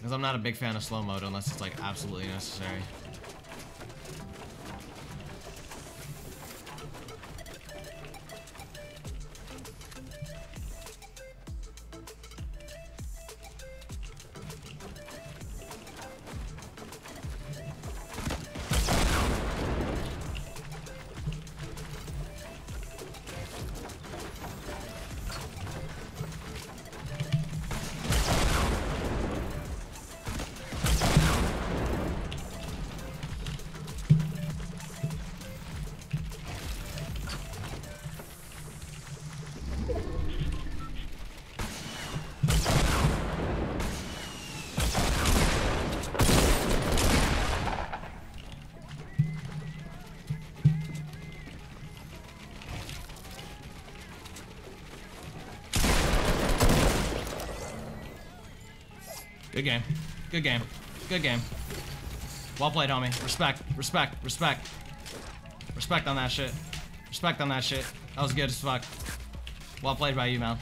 Because I'm not a big fan of slow mode unless it's like absolutely necessary. Good game. Good game. Good game. Well played, homie. Respect. Respect. Respect. Respect on that shit. Respect on that shit. That was good as fuck. Well played by you, man.